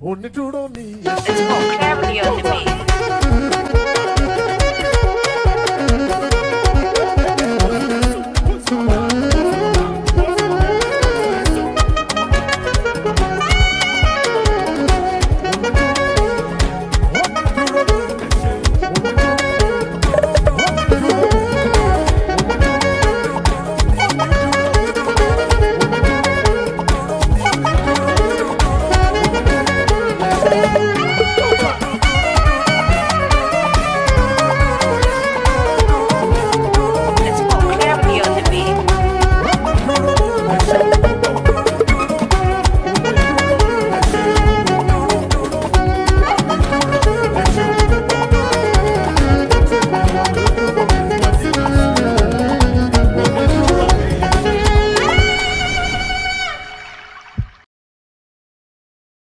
Only. It's more clarity on the beat. Thank.